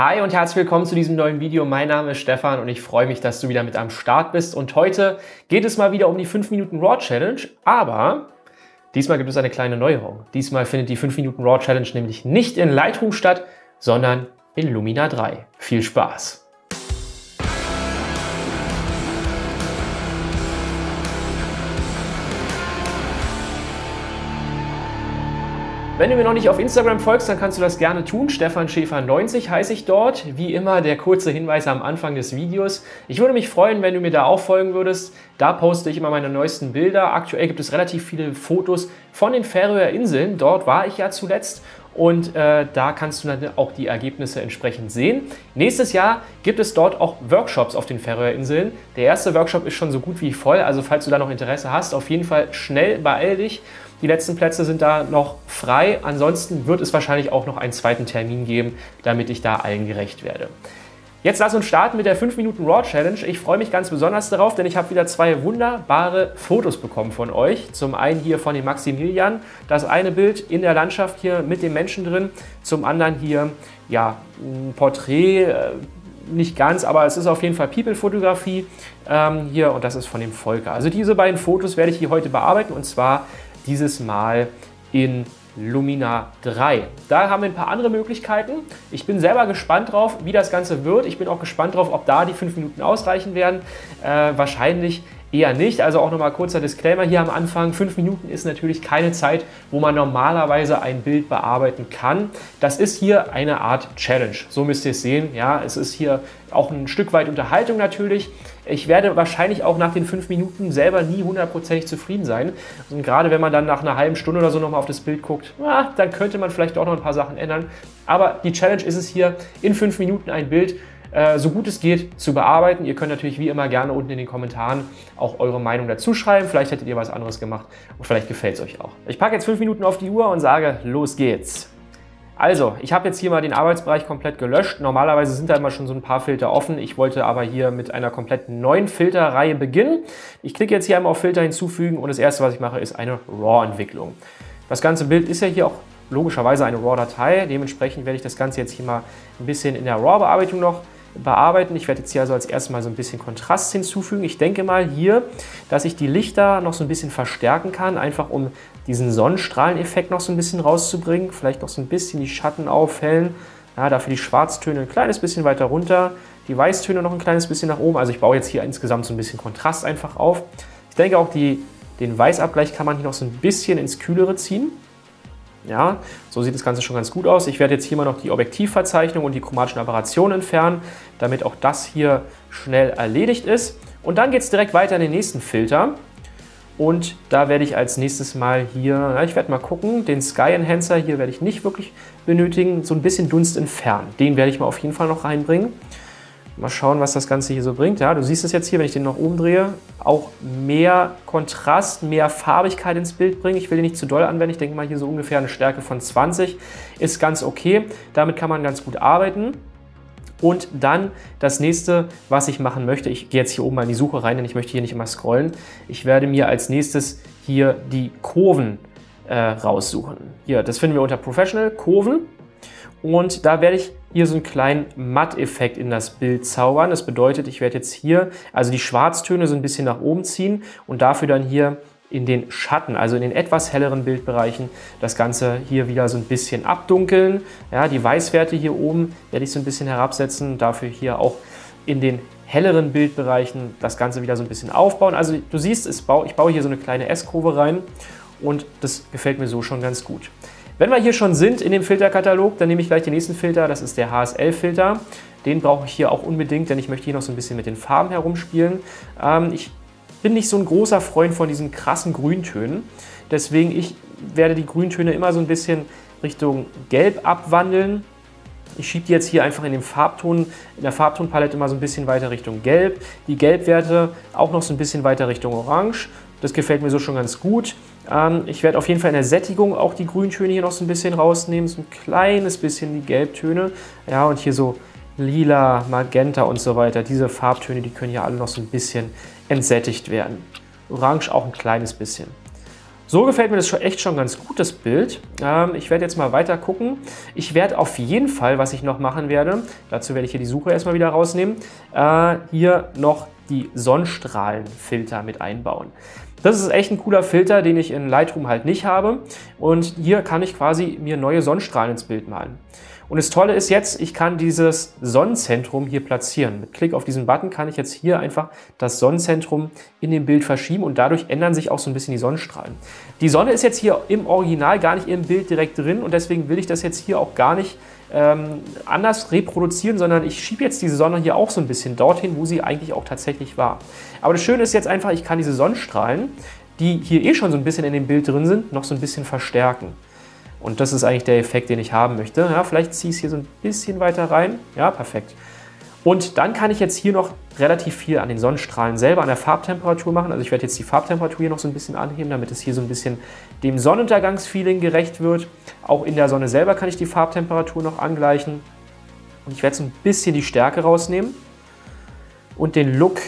Hi und herzlich willkommen zu diesem neuen Video. Mein Name ist Stefan und ich freue mich, dass du wieder mit am Start bist. Und heute geht es mal wieder um die 5 Minuten Raw Challenge, aber diesmal gibt es eine kleine Neuerung. Diesmal findet die 5 Minuten Raw Challenge nämlich nicht in Lightroom statt, sondern in Lumina 3. Viel Spaß! Wenn du mir noch nicht auf Instagram folgst, dann kannst du das gerne tun. Stefan Schäfer 90 heiße ich dort. Wie immer der kurze Hinweis am Anfang des Videos. Ich würde mich freuen, wenn du mir da auch folgen würdest. Da poste ich immer meine neuesten Bilder. Aktuell gibt es relativ viele Fotos von den Färöer Inseln. Dort war ich ja zuletzt und äh, da kannst du dann auch die Ergebnisse entsprechend sehen. Nächstes Jahr gibt es dort auch Workshops auf den Färöerinseln. Der erste Workshop ist schon so gut wie voll, also falls du da noch Interesse hast, auf jeden Fall schnell beeil dich. Die letzten Plätze sind da noch frei. Ansonsten wird es wahrscheinlich auch noch einen zweiten Termin geben, damit ich da allen gerecht werde. Jetzt lass uns starten mit der 5 Minuten Raw Challenge. Ich freue mich ganz besonders darauf, denn ich habe wieder zwei wunderbare Fotos bekommen von euch. Zum einen hier von dem Maximilian, das eine Bild in der Landschaft hier mit dem Menschen drin. Zum anderen hier, ja, ein Porträt, äh, nicht ganz, aber es ist auf jeden Fall People-Fotografie ähm, hier und das ist von dem Volker. Also diese beiden Fotos werde ich hier heute bearbeiten und zwar dieses Mal in Lumina 3. Da haben wir ein paar andere Möglichkeiten. Ich bin selber gespannt drauf, wie das Ganze wird. Ich bin auch gespannt drauf, ob da die fünf Minuten ausreichen werden. Äh, wahrscheinlich eher nicht. Also auch nochmal kurzer Disclaimer hier am Anfang. Fünf Minuten ist natürlich keine Zeit, wo man normalerweise ein Bild bearbeiten kann. Das ist hier eine Art Challenge. So müsst ihr es sehen. Ja, es ist hier auch ein Stück weit Unterhaltung natürlich. Ich werde wahrscheinlich auch nach den fünf Minuten selber nie hundertprozentig zufrieden sein. Und gerade wenn man dann nach einer halben Stunde oder so nochmal auf das Bild guckt, na, dann könnte man vielleicht auch noch ein paar Sachen ändern. Aber die Challenge ist es hier, in fünf Minuten ein Bild äh, so gut es geht zu bearbeiten. Ihr könnt natürlich wie immer gerne unten in den Kommentaren auch eure Meinung dazu schreiben. Vielleicht hättet ihr was anderes gemacht und vielleicht gefällt es euch auch. Ich packe jetzt fünf Minuten auf die Uhr und sage, los geht's. Also, ich habe jetzt hier mal den Arbeitsbereich komplett gelöscht. Normalerweise sind da immer schon so ein paar Filter offen. Ich wollte aber hier mit einer komplett neuen Filterreihe beginnen. Ich klicke jetzt hier einmal auf Filter hinzufügen und das erste, was ich mache, ist eine RAW-Entwicklung. Das ganze Bild ist ja hier auch logischerweise eine RAW-Datei. Dementsprechend werde ich das Ganze jetzt hier mal ein bisschen in der RAW-Bearbeitung noch bearbeiten. Ich werde jetzt hier also als erstes mal so ein bisschen Kontrast hinzufügen. Ich denke mal hier, dass ich die Lichter noch so ein bisschen verstärken kann, einfach um diesen Sonnenstrahleneffekt noch so ein bisschen rauszubringen. Vielleicht noch so ein bisschen die Schatten aufhellen. Ja, dafür die Schwarztöne ein kleines bisschen weiter runter, die Weißtöne noch ein kleines bisschen nach oben. Also ich baue jetzt hier insgesamt so ein bisschen Kontrast einfach auf. Ich denke auch, die, den Weißabgleich kann man hier noch so ein bisschen ins Kühlere ziehen. Ja, so sieht das Ganze schon ganz gut aus. Ich werde jetzt hier mal noch die Objektivverzeichnung und die chromatischen Aberrationen entfernen, damit auch das hier schnell erledigt ist. Und dann geht es direkt weiter in den nächsten Filter. Und da werde ich als nächstes mal hier, na, ich werde mal gucken, den Sky Enhancer hier werde ich nicht wirklich benötigen, so ein bisschen Dunst entfernen. Den werde ich mal auf jeden Fall noch reinbringen. Mal schauen, was das Ganze hier so bringt. Ja, du siehst es jetzt hier, wenn ich den noch oben drehe, auch mehr Kontrast, mehr Farbigkeit ins Bild bringen. Ich will den nicht zu doll anwenden. Ich denke mal hier so ungefähr eine Stärke von 20 ist ganz okay. Damit kann man ganz gut arbeiten. Und dann das nächste, was ich machen möchte, ich gehe jetzt hier oben mal in die Suche rein, denn ich möchte hier nicht immer scrollen. Ich werde mir als nächstes hier die Kurven äh, raussuchen. Hier, das finden wir unter Professional, Kurven. Und da werde ich hier so einen kleinen Matteffekt in das Bild zaubern. Das bedeutet, ich werde jetzt hier also die Schwarztöne so ein bisschen nach oben ziehen und dafür dann hier in den Schatten, also in den etwas helleren Bildbereichen, das Ganze hier wieder so ein bisschen abdunkeln. Ja, die Weißwerte hier oben werde ich so ein bisschen herabsetzen, dafür hier auch in den helleren Bildbereichen das Ganze wieder so ein bisschen aufbauen. Also du siehst, ich baue hier so eine kleine S-Kurve rein und das gefällt mir so schon ganz gut. Wenn wir hier schon sind in dem Filterkatalog, dann nehme ich gleich den nächsten Filter, das ist der HSL-Filter. Den brauche ich hier auch unbedingt, denn ich möchte hier noch so ein bisschen mit den Farben herumspielen. Ähm, ich bin nicht so ein großer Freund von diesen krassen Grüntönen, deswegen ich werde die Grüntöne immer so ein bisschen Richtung Gelb abwandeln. Ich schiebe die jetzt hier einfach in, dem Farbton, in der Farbtonpalette mal so ein bisschen weiter Richtung Gelb. Die Gelbwerte auch noch so ein bisschen weiter Richtung Orange. Das gefällt mir so schon ganz gut. Ähm, ich werde auf jeden Fall in der Sättigung auch die Grüntöne hier noch so ein bisschen rausnehmen, so ein kleines bisschen die Gelbtöne. Ja, und hier so lila, magenta und so weiter. Diese Farbtöne, die können hier alle noch so ein bisschen entsättigt werden. Orange auch ein kleines bisschen. So gefällt mir das schon echt schon ganz gut, das Bild. Ähm, ich werde jetzt mal weiter gucken. Ich werde auf jeden Fall, was ich noch machen werde, dazu werde ich hier die Suche erstmal wieder rausnehmen, äh, hier noch die Sonnenstrahlenfilter mit einbauen. Das ist echt ein cooler Filter, den ich in Lightroom halt nicht habe. Und hier kann ich quasi mir neue Sonnenstrahlen ins Bild malen. Und das Tolle ist jetzt, ich kann dieses Sonnenzentrum hier platzieren. Mit Klick auf diesen Button kann ich jetzt hier einfach das Sonnenzentrum in dem Bild verschieben und dadurch ändern sich auch so ein bisschen die Sonnenstrahlen. Die Sonne ist jetzt hier im Original gar nicht im Bild direkt drin und deswegen will ich das jetzt hier auch gar nicht ähm, anders reproduzieren, sondern ich schiebe jetzt diese Sonne hier auch so ein bisschen dorthin, wo sie eigentlich auch tatsächlich war. Aber das Schöne ist jetzt einfach, ich kann diese Sonnenstrahlen, die hier eh schon so ein bisschen in dem Bild drin sind, noch so ein bisschen verstärken. Und das ist eigentlich der Effekt, den ich haben möchte. Ja, vielleicht ziehe ich es hier so ein bisschen weiter rein. Ja, perfekt. Und dann kann ich jetzt hier noch relativ viel an den Sonnenstrahlen selber, an der Farbtemperatur machen. Also ich werde jetzt die Farbtemperatur hier noch so ein bisschen anheben, damit es hier so ein bisschen dem Sonnenuntergangsfeeling gerecht wird. Auch in der Sonne selber kann ich die Farbtemperatur noch angleichen. Und ich werde so ein bisschen die Stärke rausnehmen und den Look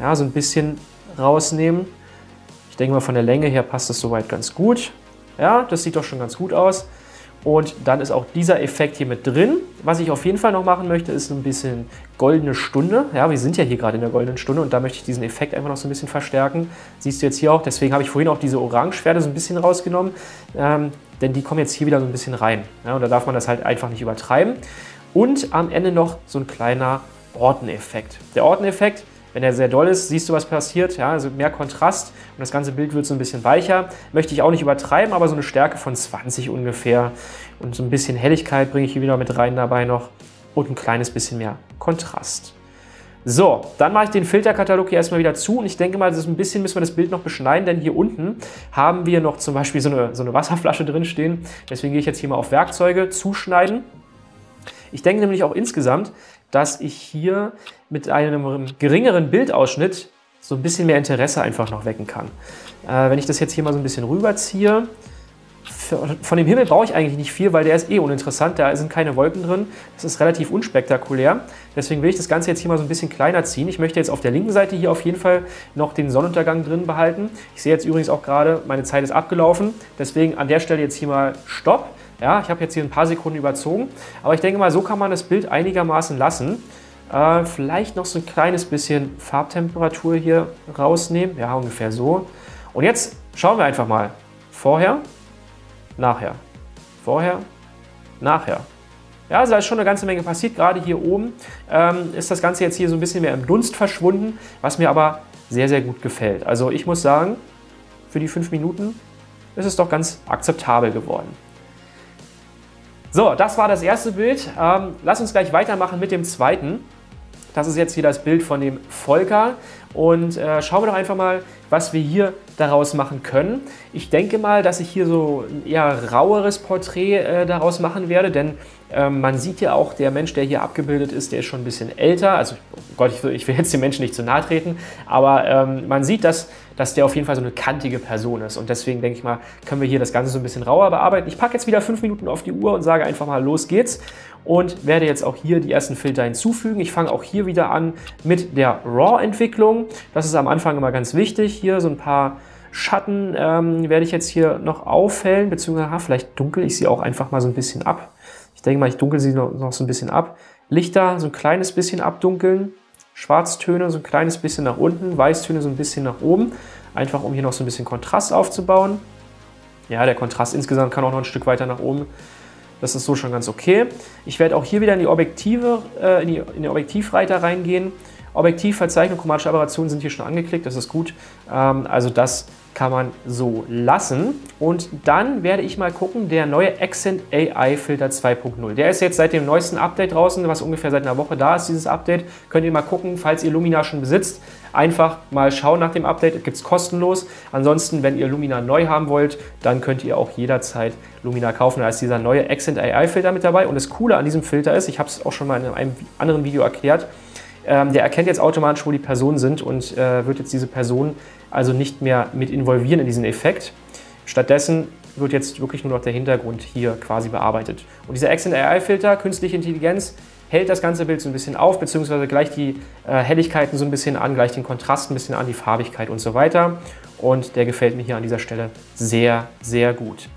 ja, so ein bisschen rausnehmen. Ich denke mal, von der Länge her passt das soweit ganz gut. Ja, das sieht doch schon ganz gut aus. Und dann ist auch dieser Effekt hier mit drin. Was ich auf jeden Fall noch machen möchte, ist ein bisschen goldene Stunde. Ja, wir sind ja hier gerade in der goldenen Stunde und da möchte ich diesen Effekt einfach noch so ein bisschen verstärken. Siehst du jetzt hier auch, deswegen habe ich vorhin auch diese Orange-Schwerte so ein bisschen rausgenommen, ähm, denn die kommen jetzt hier wieder so ein bisschen rein. Ja, und da darf man das halt einfach nicht übertreiben. Und am Ende noch so ein kleiner Orteneffekt. Der Orteneffekt wenn er sehr doll ist, siehst du, was passiert. Ja, also mehr Kontrast und das ganze Bild wird so ein bisschen weicher. Möchte ich auch nicht übertreiben, aber so eine Stärke von 20 ungefähr. Und so ein bisschen Helligkeit bringe ich hier wieder mit rein dabei noch. Und ein kleines bisschen mehr Kontrast. So, dann mache ich den Filterkatalog hier erstmal wieder zu und ich denke mal, das ist ein bisschen müssen wir das Bild noch beschneiden, denn hier unten haben wir noch zum Beispiel so eine, so eine Wasserflasche drin stehen. Deswegen gehe ich jetzt hier mal auf Werkzeuge, zuschneiden. Ich denke nämlich auch insgesamt, dass ich hier mit einem geringeren Bildausschnitt so ein bisschen mehr Interesse einfach noch wecken kann. Äh, wenn ich das jetzt hier mal so ein bisschen rüberziehe, von dem Himmel brauche ich eigentlich nicht viel, weil der ist eh uninteressant, da sind keine Wolken drin. Das ist relativ unspektakulär. Deswegen will ich das Ganze jetzt hier mal so ein bisschen kleiner ziehen. Ich möchte jetzt auf der linken Seite hier auf jeden Fall noch den Sonnenuntergang drin behalten. Ich sehe jetzt übrigens auch gerade, meine Zeit ist abgelaufen. Deswegen an der Stelle jetzt hier mal Stopp. Ja, ich habe jetzt hier ein paar Sekunden überzogen. Aber ich denke mal, so kann man das Bild einigermaßen lassen. Äh, vielleicht noch so ein kleines bisschen Farbtemperatur hier rausnehmen. Ja, ungefähr so. Und jetzt schauen wir einfach mal. Vorher, nachher. Vorher, nachher. Ja, also da ist schon eine ganze Menge passiert. Gerade hier oben ähm, ist das Ganze jetzt hier so ein bisschen mehr im Dunst verschwunden, was mir aber sehr, sehr gut gefällt. Also ich muss sagen, für die fünf Minuten ist es doch ganz akzeptabel geworden. So, das war das erste Bild. Ähm, lass uns gleich weitermachen mit dem zweiten. Das ist jetzt hier das Bild von dem Volker. Und äh, schauen wir doch einfach mal, was wir hier daraus machen können. Ich denke mal, dass ich hier so ein eher raueres Porträt äh, daraus machen werde, denn ähm, man sieht ja auch, der Mensch, der hier abgebildet ist, der ist schon ein bisschen älter. Also, oh Gott, ich will, ich will jetzt den Menschen nicht zu nahe treten, aber ähm, man sieht, dass, dass der auf jeden Fall so eine kantige Person ist. Und deswegen denke ich mal, können wir hier das Ganze so ein bisschen rauer bearbeiten. Ich packe jetzt wieder fünf Minuten auf die Uhr und sage einfach mal, los geht's und werde jetzt auch hier die ersten Filter hinzufügen. Ich fange auch hier wieder an mit der RAW-Entwicklung. Das ist am Anfang immer ganz wichtig. Hier so ein paar Schatten ähm, werde ich jetzt hier noch aufhellen, beziehungsweise vielleicht dunkel ich sie auch einfach mal so ein bisschen ab. Ich denke mal, ich dunkel sie noch, noch so ein bisschen ab. Lichter so ein kleines bisschen abdunkeln. Schwarztöne so ein kleines bisschen nach unten, Weißtöne so ein bisschen nach oben. Einfach um hier noch so ein bisschen Kontrast aufzubauen. Ja, der Kontrast insgesamt kann auch noch ein Stück weiter nach oben das ist so schon ganz okay. Ich werde auch hier wieder in die Objektive, äh, in, die, in den Objektivreiter reingehen. Objektivverzeichnung, chromatische Aberrationen sind hier schon angeklickt, das ist gut. Ähm, also das kann man so lassen. Und dann werde ich mal gucken, der neue Accent AI Filter 2.0. Der ist jetzt seit dem neuesten Update draußen, was ungefähr seit einer Woche da ist, dieses Update. Könnt ihr mal gucken, falls ihr Lumina schon besitzt. Einfach mal schauen nach dem Update, gibt es kostenlos. Ansonsten, wenn ihr Lumina neu haben wollt, dann könnt ihr auch jederzeit Lumina kaufen. Da ist dieser neue Accent AI Filter mit dabei. Und das Coole an diesem Filter ist, ich habe es auch schon mal in einem anderen Video erklärt, ähm, der erkennt jetzt automatisch, wo die Personen sind und äh, wird jetzt diese Person also nicht mehr mit involvieren in diesen Effekt. Stattdessen wird jetzt wirklich nur noch der Hintergrund hier quasi bearbeitet. Und dieser Accent AI Filter, künstliche Intelligenz, hält das ganze Bild so ein bisschen auf, beziehungsweise gleicht die äh, Helligkeiten so ein bisschen an, gleicht den Kontrast ein bisschen an, die Farbigkeit und so weiter. Und der gefällt mir hier an dieser Stelle sehr, sehr gut.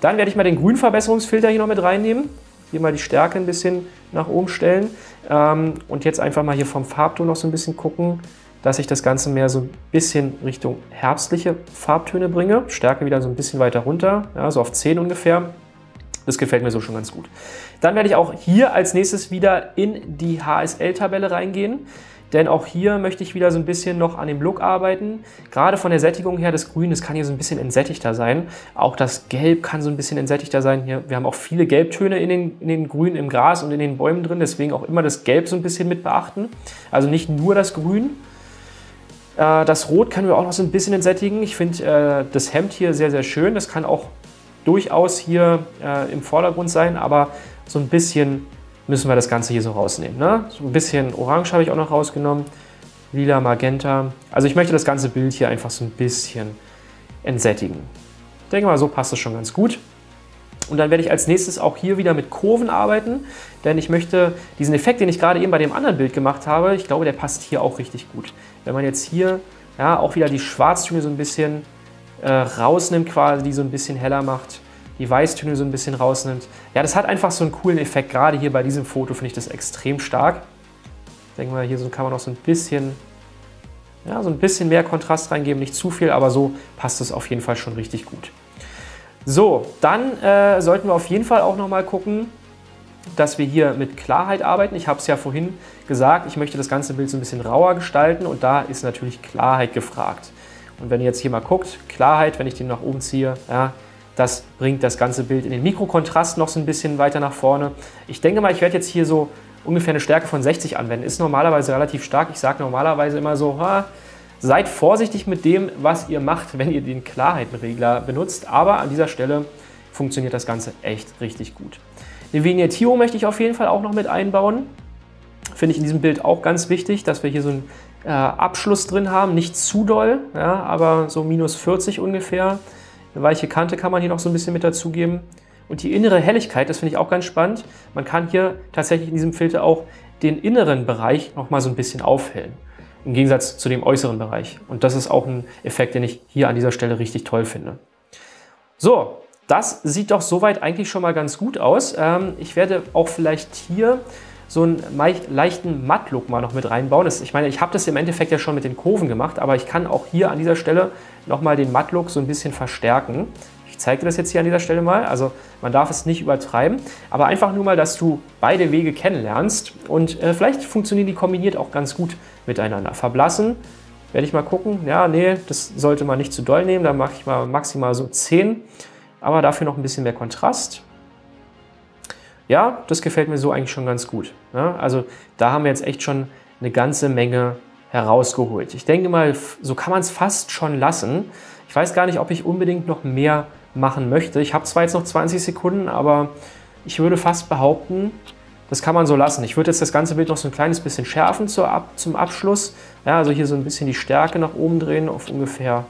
Dann werde ich mal den Grünverbesserungsfilter hier noch mit reinnehmen. Hier mal die Stärke ein bisschen nach oben stellen. Ähm, und jetzt einfach mal hier vom Farbton noch so ein bisschen gucken, dass ich das Ganze mehr so ein bisschen Richtung herbstliche Farbtöne bringe. Stärke wieder so ein bisschen weiter runter, ja, so auf 10 ungefähr. Das gefällt mir so schon ganz gut. Dann werde ich auch hier als nächstes wieder in die HSL-Tabelle reingehen. Denn auch hier möchte ich wieder so ein bisschen noch an dem Look arbeiten. Gerade von der Sättigung her, das Grün, das kann hier so ein bisschen entsättigter sein. Auch das Gelb kann so ein bisschen entsättigter sein. Hier, wir haben auch viele Gelbtöne in den, in den Grünen im Gras und in den Bäumen drin. Deswegen auch immer das Gelb so ein bisschen mit beachten. Also nicht nur das Grün. Äh, das Rot können wir auch noch so ein bisschen entsättigen. Ich finde äh, das Hemd hier sehr, sehr schön. Das kann auch durchaus hier äh, im Vordergrund sein, aber so ein bisschen müssen wir das Ganze hier so rausnehmen. Ne? So ein bisschen Orange habe ich auch noch rausgenommen, lila, magenta. Also ich möchte das ganze Bild hier einfach so ein bisschen entsättigen. Ich denke mal, so passt es schon ganz gut. Und dann werde ich als nächstes auch hier wieder mit Kurven arbeiten, denn ich möchte diesen Effekt, den ich gerade eben bei dem anderen Bild gemacht habe, ich glaube, der passt hier auch richtig gut. Wenn man jetzt hier ja, auch wieder die Schwarztöne so ein bisschen äh, rausnimmt, quasi, die so ein bisschen heller macht, die Weißtöne so ein bisschen rausnimmt. Ja, das hat einfach so einen coolen Effekt. Gerade hier bei diesem Foto finde ich das extrem stark. Ich denke mal, hier so kann man noch so ein bisschen, ja, so ein bisschen mehr Kontrast reingeben. Nicht zu viel, aber so passt es auf jeden Fall schon richtig gut. So, dann äh, sollten wir auf jeden Fall auch noch mal gucken, dass wir hier mit Klarheit arbeiten. Ich habe es ja vorhin gesagt, ich möchte das ganze Bild so ein bisschen rauer gestalten und da ist natürlich Klarheit gefragt. Und wenn ihr jetzt hier mal guckt, Klarheit, wenn ich den nach oben ziehe, ja, das bringt das ganze Bild in den Mikrokontrast noch so ein bisschen weiter nach vorne. Ich denke mal, ich werde jetzt hier so ungefähr eine Stärke von 60 anwenden. Ist normalerweise relativ stark. Ich sage normalerweise immer so, ha, seid vorsichtig mit dem, was ihr macht, wenn ihr den Klarheitenregler benutzt. Aber an dieser Stelle funktioniert das Ganze echt richtig gut. Eine Vignettierung möchte ich auf jeden Fall auch noch mit einbauen. Finde ich in diesem Bild auch ganz wichtig, dass wir hier so einen äh, Abschluss drin haben. Nicht zu doll, ja, aber so minus 40 ungefähr. Eine weiche Kante kann man hier noch so ein bisschen mit dazugeben. Und die innere Helligkeit, das finde ich auch ganz spannend. Man kann hier tatsächlich in diesem Filter auch den inneren Bereich noch mal so ein bisschen aufhellen. Im Gegensatz zu dem äußeren Bereich. Und das ist auch ein Effekt, den ich hier an dieser Stelle richtig toll finde. So, das sieht doch soweit eigentlich schon mal ganz gut aus. Ähm, ich werde auch vielleicht hier so einen leichten Matt-Look mal noch mit reinbauen. Ich meine, ich habe das im Endeffekt ja schon mit den Kurven gemacht, aber ich kann auch hier an dieser Stelle nochmal den Matt-Look so ein bisschen verstärken. Ich zeige dir das jetzt hier an dieser Stelle mal. Also man darf es nicht übertreiben, aber einfach nur mal, dass du beide Wege kennenlernst und äh, vielleicht funktionieren die kombiniert auch ganz gut miteinander. Verblassen werde ich mal gucken. Ja, nee, das sollte man nicht zu doll nehmen. Da mache ich mal maximal so 10, aber dafür noch ein bisschen mehr Kontrast. Ja, das gefällt mir so eigentlich schon ganz gut. Ja, also da haben wir jetzt echt schon eine ganze Menge herausgeholt. Ich denke mal, so kann man es fast schon lassen. Ich weiß gar nicht, ob ich unbedingt noch mehr machen möchte. Ich habe zwar jetzt noch 20 Sekunden, aber ich würde fast behaupten, das kann man so lassen. Ich würde jetzt das ganze Bild noch so ein kleines bisschen schärfen zum Abschluss. Ja, also hier so ein bisschen die Stärke nach oben drehen auf ungefähr,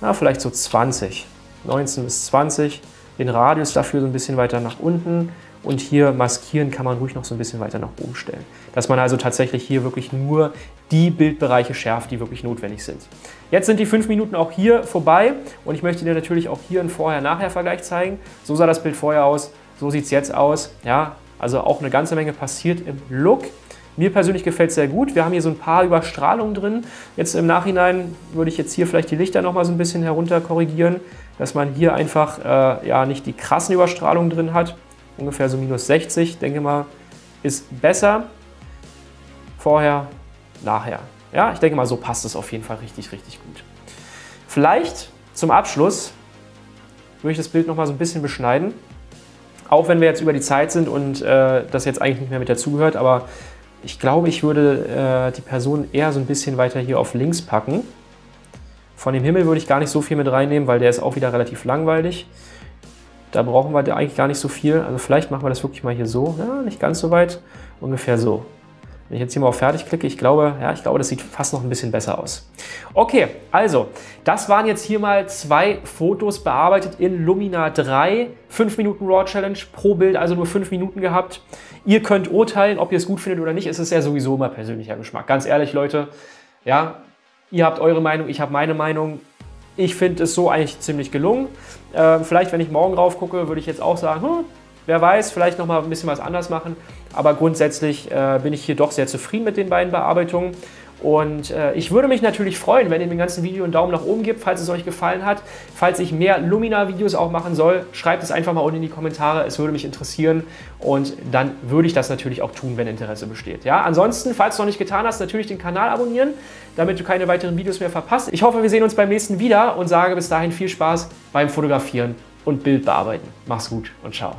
na, vielleicht so 20, 19 bis 20. Den Radius dafür so ein bisschen weiter nach unten. Und hier maskieren kann man ruhig noch so ein bisschen weiter nach oben stellen. Dass man also tatsächlich hier wirklich nur die Bildbereiche schärft, die wirklich notwendig sind. Jetzt sind die fünf Minuten auch hier vorbei und ich möchte dir natürlich auch hier einen Vorher-Nachher-Vergleich zeigen. So sah das Bild vorher aus, so sieht es jetzt aus. Ja, also auch eine ganze Menge passiert im Look. Mir persönlich gefällt es sehr gut. Wir haben hier so ein paar Überstrahlungen drin. Jetzt im Nachhinein würde ich jetzt hier vielleicht die Lichter noch mal so ein bisschen herunter korrigieren, dass man hier einfach äh, ja, nicht die krassen Überstrahlungen drin hat ungefähr so minus 60, denke mal, ist besser. Vorher, nachher. Ja, ich denke mal, so passt es auf jeden Fall richtig, richtig gut. Vielleicht zum Abschluss würde ich das Bild noch mal so ein bisschen beschneiden. Auch wenn wir jetzt über die Zeit sind und äh, das jetzt eigentlich nicht mehr mit dazugehört, aber ich glaube, ich würde äh, die Person eher so ein bisschen weiter hier auf links packen. Von dem Himmel würde ich gar nicht so viel mit reinnehmen, weil der ist auch wieder relativ langweilig. Da brauchen wir eigentlich gar nicht so viel. Also vielleicht machen wir das wirklich mal hier so. Ja, nicht ganz so weit. Ungefähr so. Wenn ich jetzt hier mal auf Fertig klicke, ich glaube, ja, ich glaube, das sieht fast noch ein bisschen besser aus. Okay, also, das waren jetzt hier mal zwei Fotos bearbeitet in Lumina 3. 5 Minuten Raw Challenge pro Bild, also nur 5 Minuten gehabt. Ihr könnt urteilen, ob ihr es gut findet oder nicht. Es ist ja sowieso immer persönlicher Geschmack. Ganz ehrlich, Leute, ja, ihr habt eure Meinung, ich habe meine Meinung. Ich finde es so eigentlich ziemlich gelungen. Äh, vielleicht, wenn ich morgen drauf gucke, würde ich jetzt auch sagen, hm, wer weiß, vielleicht noch mal ein bisschen was anders machen. Aber grundsätzlich äh, bin ich hier doch sehr zufrieden mit den beiden Bearbeitungen. Und äh, ich würde mich natürlich freuen, wenn ihr dem ganzen Video einen Daumen nach oben gebt, falls es euch gefallen hat. Falls ich mehr Lumina-Videos auch machen soll, schreibt es einfach mal unten in die Kommentare. Es würde mich interessieren und dann würde ich das natürlich auch tun, wenn Interesse besteht. Ja, ansonsten, falls du noch nicht getan hast, natürlich den Kanal abonnieren, damit du keine weiteren Videos mehr verpasst. Ich hoffe, wir sehen uns beim nächsten wieder und sage bis dahin viel Spaß beim Fotografieren und Bild bearbeiten. Mach's gut und ciao.